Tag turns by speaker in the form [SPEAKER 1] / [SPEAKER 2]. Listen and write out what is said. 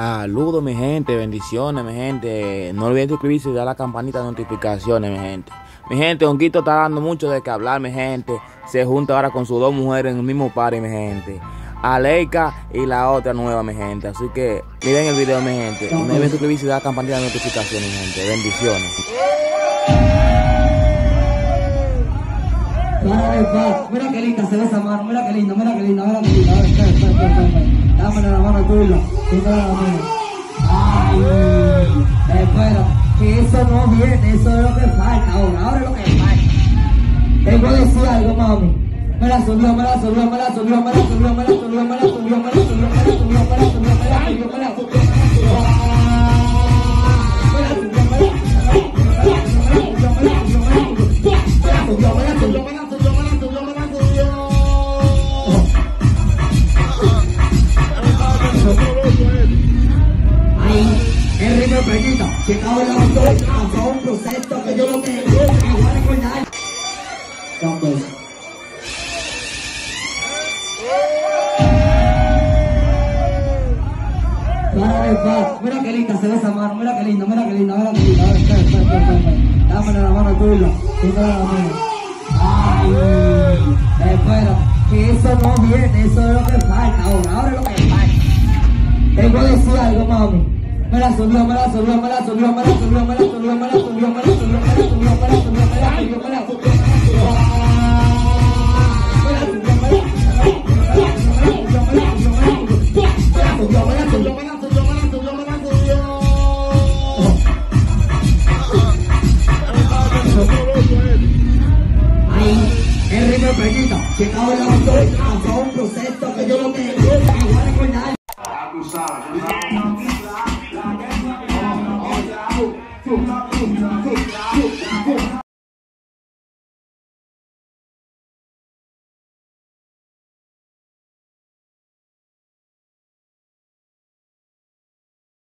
[SPEAKER 1] Saludos mi gente, bendiciones mi gente. No olviden suscribirse y dar la campanita de notificaciones mi gente. Mi gente, Honguito está dando mucho de qué hablar mi gente. Se junta ahora con sus dos mujeres en el mismo party mi gente. Aleika y la otra nueva mi gente. Así que miren el video mi gente. Y no olviden suscribirse y dar la campanita de notificaciones mi gente. Bendiciones.
[SPEAKER 2] Mira qué linda se ve esa mano, mira qué linda, mira qué linda, mira qué linda. A ver, espera, espera, espera, espera. Dámele la mano tuya. Te la mano. Ay, espera, que eso no viene, eso es lo que falta ahora, ahora es lo que falta. Te voy a decir algo, mami. Me la subió, me la subió, me la subió, me la subió, me la subió, me la subió, Ay, el ritmo que acabo la autor, pasó un proceso que yo lo tengo, igual a recordar. Campos. Mira qué linda se ve esa mano, mira qué linda, mira qué linda, mira qué linda. A ver, espera, espera, espera, espera. Dámele la mano tuya, te la mano. Ay, espera, que eso no viene, eso es lo que falta ahora, ahora es lo que falta. Te voy a decir algo, mami. Me la subió, me la subió, me la subió, me la subió, me la subió, me la subió, me la subió, me la subió, me la subió, me la subió, me la subió, me la subió. El ritmo pequeñito, que acabo la autor, pasó un proceso que yo lo tengo, recordar.
[SPEAKER 3] Cruzado.